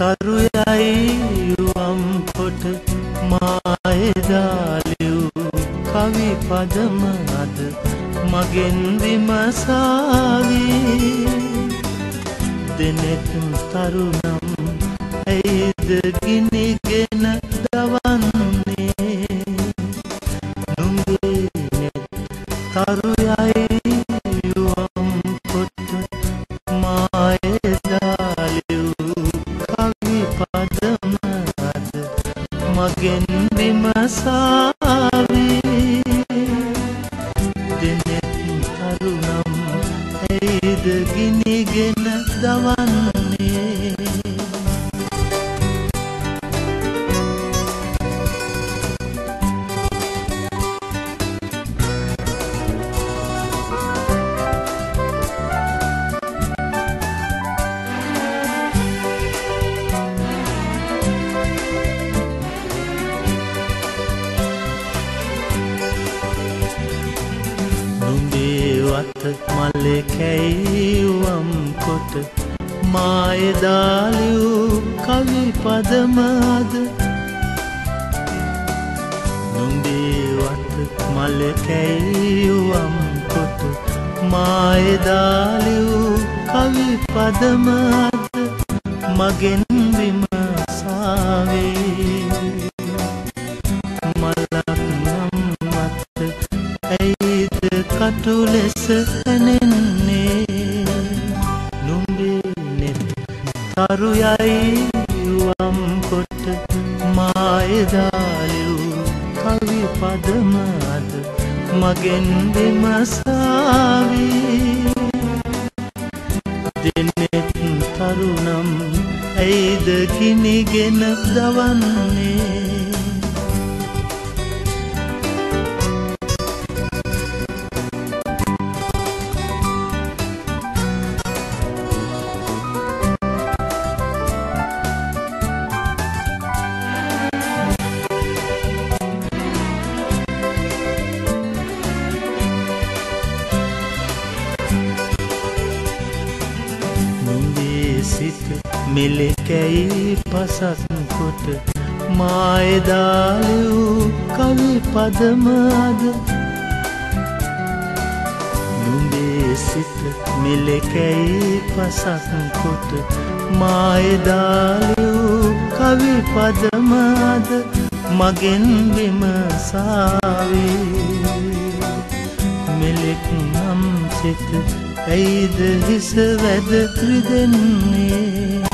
තරුයයිවම් කොට මායදාලිව් කවි පදම අද මගෙන් විමසාවී. දෙනෙත් තරුනම් ඇයිද ගිනිගෙන මගෙන් විමසාවී දෙනෙත් තරුනම් ඇයිද ගිනිගෙන දවන්නේ නුඹේ වත මල්ලෙ කැයිවම් කොට මායදාලිව් කවි පදමාද? නුඹේ වත මල්ල කැයිවම් කොට මායදාලිව් කවි පදමාද? මගෙන් විමසාවේ. මලක් නම් මත ඇයිද කටු ලෙස ඇනෙන්නේ නුඹේ නෙත් තරුයයිවම් කොට මායදාලිව් කවි පදමද මගෙන් විමසාවී දෙනෙත් තරුනම් ඇයිද ගිනිගෙන දවන්නේ? මෙලෙකැයි පසත් කොට මායදාලිව් කවි පදමාද? නුඹේ සිත මෙලෙකැයි පසත් කොට මායදාලිව් කවි පදමාද? මගෙන් විමසාවේ. මෙලෙක් නම් සිත ඇයිද හිස වැද රිදෙන්නේ? නුඹේ නෙත්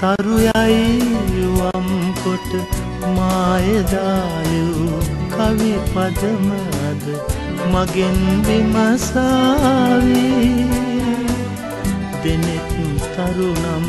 තරුයයිවම් කොට මායදාලිව් කවි පදමද මගෙන් විමසාවී දෙනෙත් තරුනම්